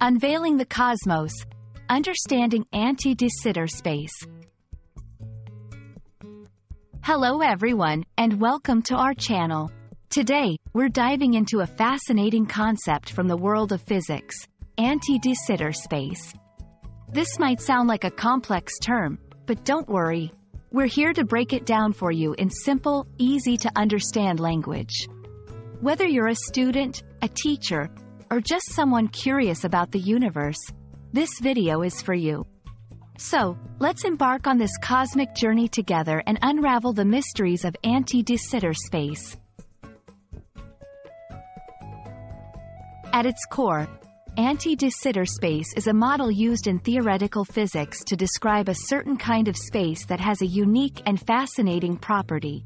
Unveiling the Cosmos, Understanding Anti-de Sitter Space. Hello everyone, and welcome to our channel. Today, we're diving into a fascinating concept from the world of physics, anti-de Sitter space. This might sound like a complex term, but don't worry. We're here to break it down for you in simple, easy to understand language. Whether you're a student, a teacher, or just someone curious about the universe, this video is for you. So, let's embark on this cosmic journey together and unravel the mysteries of anti-de Sitter space. At its core, anti-de Sitter space is a model used in theoretical physics to describe a certain kind of space that has a unique and fascinating property.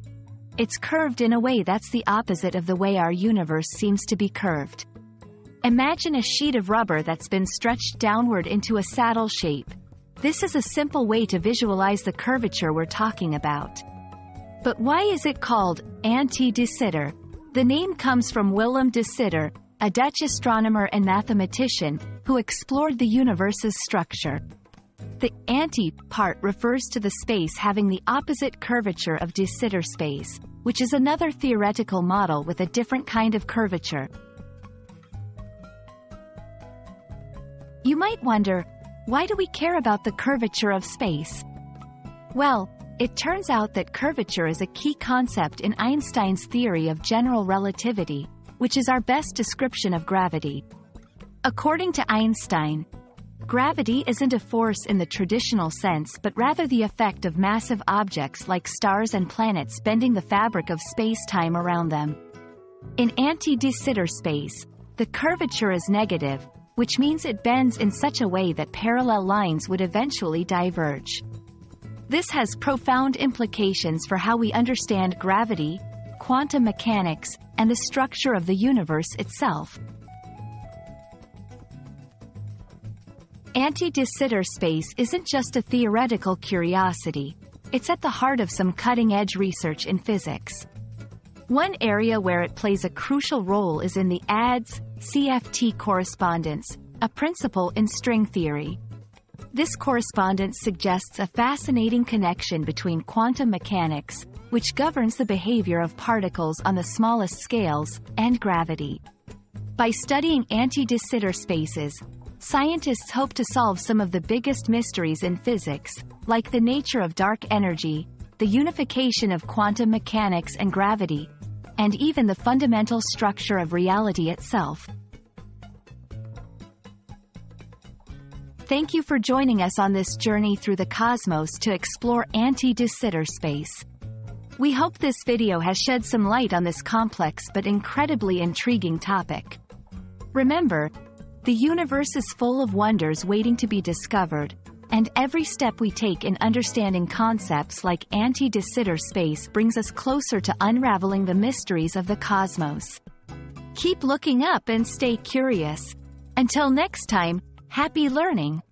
It's curved in a way that's the opposite of the way our universe seems to be curved. Imagine a sheet of rubber that's been stretched downward into a saddle shape. This is a simple way to visualize the curvature we're talking about. But why is it called anti-de Sitter? The name comes from Willem de Sitter, a Dutch astronomer and mathematician, who explored the universe's structure. The anti part refers to the space having the opposite curvature of de Sitter space, which is another theoretical model with a different kind of curvature. You might wonder, why do we care about the curvature of space? Well, it turns out that curvature is a key concept in Einstein's theory of general relativity, which is our best description of gravity. According to Einstein, gravity isn't a force in the traditional sense but rather the effect of massive objects like stars and planets bending the fabric of space-time around them. In anti-de Sitter space, the curvature is negative, which means it bends in such a way that parallel lines would eventually diverge. This has profound implications for how we understand gravity, quantum mechanics, and the structure of the universe itself. Anti-de Sitter space isn't just a theoretical curiosity, it's at the heart of some cutting-edge research in physics. One area where it plays a crucial role is in the ADS, CFT correspondence, a principle in string theory. This correspondence suggests a fascinating connection between quantum mechanics, which governs the behavior of particles on the smallest scales, and gravity. By studying anti-de Sitter spaces, scientists hope to solve some of the biggest mysteries in physics, like the nature of dark energy, the unification of quantum mechanics and gravity, and even the fundamental structure of reality itself. Thank you for joining us on this journey through the cosmos to explore anti-de Sitter space. We hope this video has shed some light on this complex but incredibly intriguing topic. Remember, the universe is full of wonders waiting to be discovered, and every step we take in understanding concepts like anti-de Sitter space brings us closer to unraveling the mysteries of the cosmos. Keep looking up and stay curious. Until next time, happy learning!